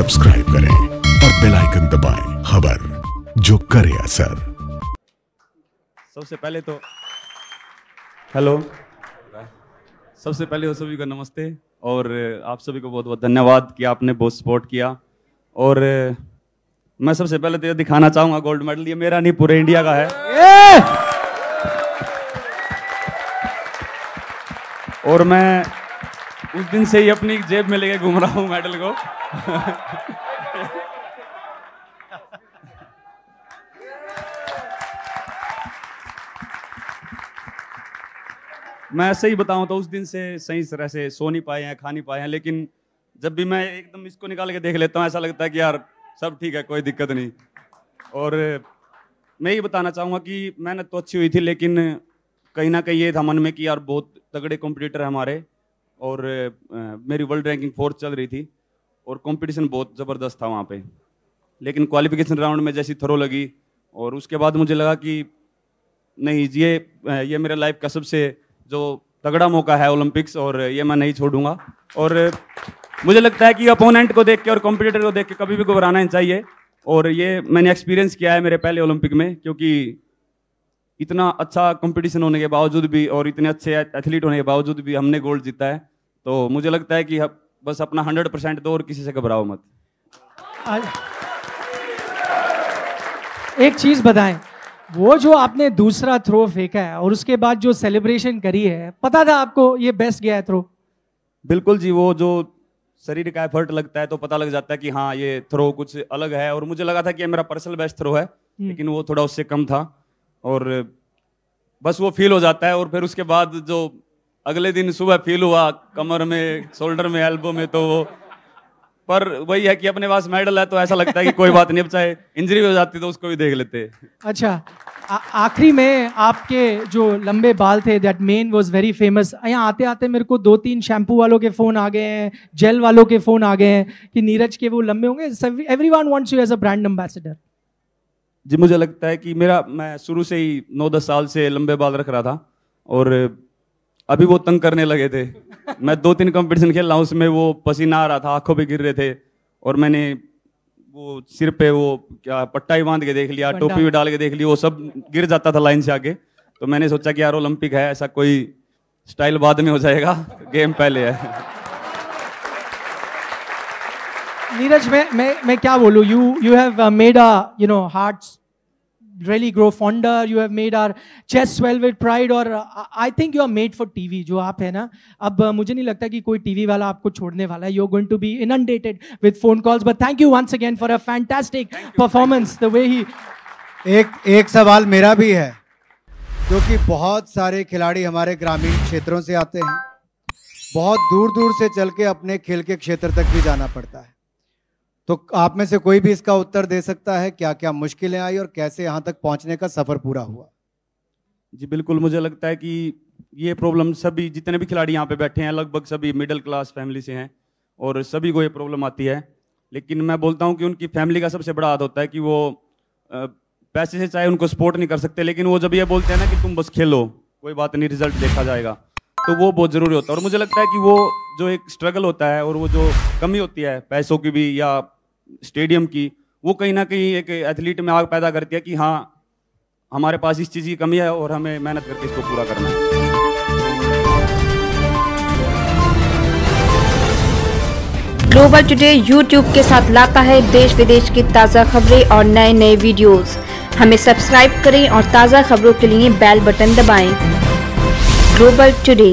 Subscribe करें और bell icon दबाएँ खबर जो करे असर। सबसे पहले तो हेलो। सबसे पहले तो सभी को नमस्ते और आप सभी को बहुत बहुत धन्यवाद कि आपने बहुत सपोर्ट किया। और मैं सबसे पहले तो ये दिखाना चाहूँगा गोल्ड मेडल ये मेरा नहीं पूरे इंडिया का है। और मैं उस दिन से ही अपनी जेब में लेके घूम रहा हूँ मेडल को। मैं सही बताऊँ तो उस दिन से सही तरह से सो नहीं पाए हैं, खा नहीं पाए हैं, लेकिन जब भी मैं एकदम इसको निकाल के देख लेता हूँ, ऐसा लगता है कि यार सब ठीक है, कोई दिक्कत नहीं। और मैं ये बताना चाहूँगा कि मेहनत तो अच्छी हुई थी, लेकिन कहीं ना कहीं ये था मन में कि यार बहुत तगड़े कॉम्पिटिटर है हमारे। और मेरी वर्ल्ड रैंकिंग फोर्थ चल रही थी और कंपटीशन बहुत ज़बरदस्त था वहाँ पे। लेकिन क्वालिफिकेशन राउंड में जैसी थ्रो लगी और उसके बाद मुझे लगा कि नहीं, ये ये मेरे लाइफ का सबसे जो तगड़ा मौका है ओलंपिक्स और ये मैं नहीं छोड़ूँगा। और मुझे लगता है कि अपोनेंट को देख के और कॉम्पिटिटर को देख के कभी भी घबराना नहीं चाहिए। और ये मैंने एक्सपीरियंस किया है मेरे पहले ओलंपिक में, क्योंकि इतना अच्छा कंपटीशन होने के बावजूद भी और इतने अच्छे एथलीट होने के बावजूद भी हमने गोल्ड जीता है। तो मुझे लगता है कि बस अपना हंड्रेड परसेंट दो और किसी से घबराओ मत। एक चीज़ बताएँ वो जो आपने दूसरा थ्रो फेंका है और उसके बाद जो सेलिब्रेशन करी है पता था आपको ये बेस्ट गया है थ्रो बिल्कुल जी वो जो शरीर का एफर्ट लगता है तो पता लग जाता है कि हाँ ये थ्रो कुछ अलग है और मुझे लगा था कि ये मेरा पर्सनल बेस्ट थ्रो है लेकिन वो थोड़ा उससे कम था और बस वो फील हो जाता है और फिर उसके बाद जो अगले दिन सुबह फील हुआ कमर में शोल्डर में एल्बो में तो वो पर वही है कि अपने पास मेडल है तो ऐसा लगता है कि कोई बात नहीं चाहे इंजरी हो जाती तो उसको भी देख लेते। अच्छा आखिरी में आपके जो लंबे बाल थे that man was very famous यहाँ आते आते मेरे को दो तीन शैम्पू वालों के फ़ोन आ गए हैं जेल वालों के फ़ोन आ गए हैं कि नीरज के वो लंबे होंगे everyone wants you as a brand ambassador जी मुझे लगता है कि मेरा मैं शुरू से ही नौ दस साल से लंबे बाल रख रहा था और अभी वो तंग करने लगे थे। मैं दो तीन कंपटीशन खेल रहा हूँ उसमें वो पसीना आ रहा था आँखों पे गिर रहे थे। और मैंने वो सिर पे वो क्या पट्टा ही बाँध के देख लिया टोपी भी डाल के देख ली वो सब गिर जाता था लाइन से आगे। तो मैंने सोचा कि यार ओलंपिक है ऐसा कोई स्टाइल बाद में हो जाएगा गेम पहले है। नीरज मैं मैं मैं क्या बोलूँ? You you have made a you know hearts really grow fonder you have made our chest swell with pride और uh, I think you are made for TV जो आप है ना अब uh, मुझे नहीं लगता कि कोई टीवी वाला आपको छोड़ने वाला है you're going to be inundated with phone calls but thank you once again for a fantastic performance the way he एक एक सवाल मेरा भी है क्योंकि बहुत सारे खिलाड़ी हमारे ग्रामीण क्षेत्रों से आते हैं बहुत दूर दूर से चल के अपने खेल के क्षेत्र तक भी जाना पड़ता है तो आप में से कोई भी इसका उत्तर दे सकता है क्या क्या मुश्किलें आई और कैसे यहाँ तक पहुँचने का सफ़र पूरा हुआ? जी, बिल्कुल मुझे लगता है कि ये प्रॉब्लम सभी जितने भी खिलाड़ी यहाँ पे बैठे हैं, लगभग सभी मिडिल क्लास फैमिली से हैं और सभी को ये प्रॉब्लम आती है। लेकिन मैं बोलता हूँ कि उनकी फैमिली का सबसे बड़ा हाथ होता है कि वो पैसे से चाहे उनको सपोर्ट नहीं कर सकते, लेकिन वो जब ये बोलते हैं ना कि तुम बस खेलो, कोई बात नहीं, रिज़ल्ट देखा जाएगा तो वो बहुत ज़रूरी होता है। और मुझे लगता है कि वो जो एक स्ट्रगल होता है और वो जो कमी होती है पैसों की भी या स्टेडियम की, वो कहीं ना कहीं एक एथलीट में आग पैदा करती है कि हाँ हमारे पास इस चीज़ की कमी है और हमें मेहनत करके इसको पूरा करना है ग्लोबल टुडे यूट्यूब के साथ लाता है देश विदेश की ताज़ा खबरें और नए नए वीडियोस। हमें सब्सक्राइब करें और ताज़ा खबरों के लिए बेल बटन दबाएँ। Global Today